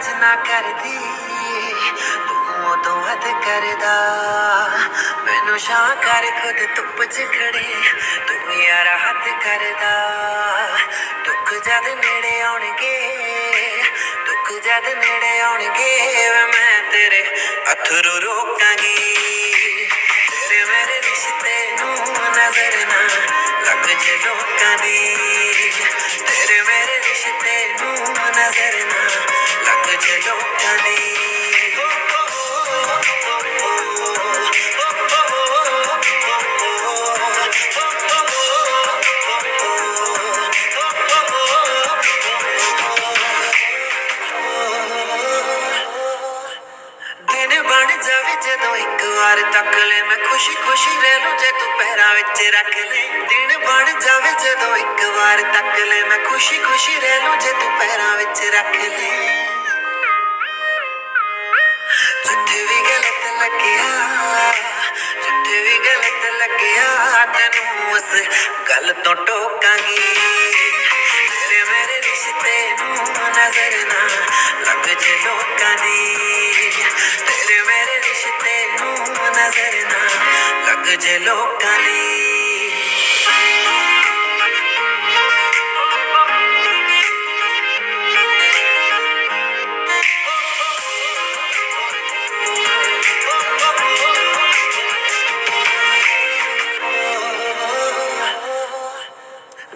ਨਾ ਕਰਦੀ ਤੂੰ ਉਦੋਂ ਹੱਦ ਕਰਦਾ ਮੈਨੂੰ ਸ਼ਾਂ ਕਰ ਖੁਦ ਧੁੱਪ ਚ ਖੜੇ ਤੂੰ ਯਾਰਾ ਹੱਦ ਕਰਦਾ ਦੁੱਖ ਜਦ ਨੇੜੇ ਆਉਣਗੇ ਦੁੱਖ ਜਦ ਨੇੜੇ ਆਉਣਗੇ ਵੇ ਮੈਂ ਤੇਰੇ ਅਥਰੂ ਰੋਕਾਂਗੀ ਤੇਰੇ ਮੇਰੇ ਰਿਸ਼ਤੇ ਨੂੰ ਨਜ਼ਰ ਨਾ ਲੱਗ ਜੇ ਲੋਕਾਂ ਦੀ ਤੇਰੇ ਮੇਰੇ ਰਿਸ਼ਤੇ ਨੂੰ ਨਜ਼ਰ ਜਦੋਂ ਇੱਕ ਵਾਰ ਤੱਕ ਲੈ ਮੈਂ ਖੁਸ਼ੀ ਖੁਸ਼ੀ ਰਹਿ ਲੂੰ ਜੇ ਤੂੰ ਪੈਰਾਂ ਵਿੱਚ ਰੱਖ ਲੈ ਦਿਨ ਬਣ ਜਾਵੇ ਜਦੋਂ ਇੱਕ ਵਾਰ ਤੱਕ ਲੈ ਮੈਂ ਖੁਸ਼ੀ ਖੁਸ਼ੀ ਰਹਿ ਲੂੰ ਜੇ ਤੂੰ ਪੈਰਾਂ ਵਿੱਚ ਰੱਖ ਲੈ ਜਿੱਥੇ ਵੀ ਗਲਤ ਲੱਗਿਆ ਜਿੱਥੇ ਵੀ ਗਲਤ ਲੱਗਿਆ ਤੈਨੂੰ ਉਸ ਗੱਲ ਤੋਂ ਟੋਕਾਂਗੀ ਤੇਰੇ ਮੇਰੇ ਰਿਸ਼ਤੇ ਨੂੰ ਨਜ਼ਰ ਨਾ ਲੱਗ तुझे लोका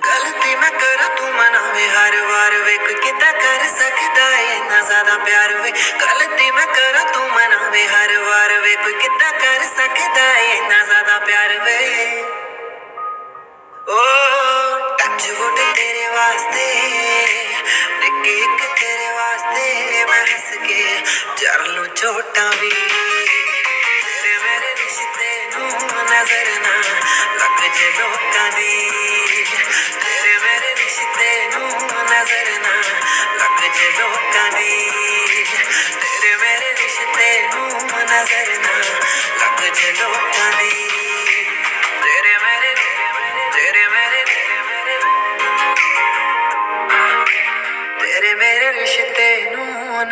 गलती ना कर तू मना, में हर बार वे कोई कर सकता है। ना ज़्यादा प्यार ਤੇਰੇ ਵਾਸਤੇ ਨਿੱਕੀ ਇੱਕ ਤੇਰੇ ਵਾਸਤੇ ਮੈਂ ਹੱਸ ਕੇ ਜਰ ਲੂੰ ਝੋਟਾਂ ਵੀ ਤੇਰੇ ਮੇਰੇ ਰਿਸ਼ਤੇ ਨੂੰ ਨਜ਼ਰ ਨਾ ਲੱਗ ਜੇ ਲੋਕਾਂ ਦੀ ਤੇਰੇ ਮੇਰੇ ਰਿਸ਼ਤੇ ਨੂੰ ਨਜ਼ਰ ਨਾ ਲੱਗ ਜੇ ਲੋਕਾਂ ਦੀ ਤੇਰੇ ਮੇਰੇ ਰਿਸ਼ਤੇ ਨੂੰ ਨਜ਼ਰ ਨਾ ਲੱਗ ਜੇ ਲੋਕਾਂ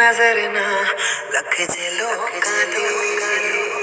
नज़र ना लख जे लोग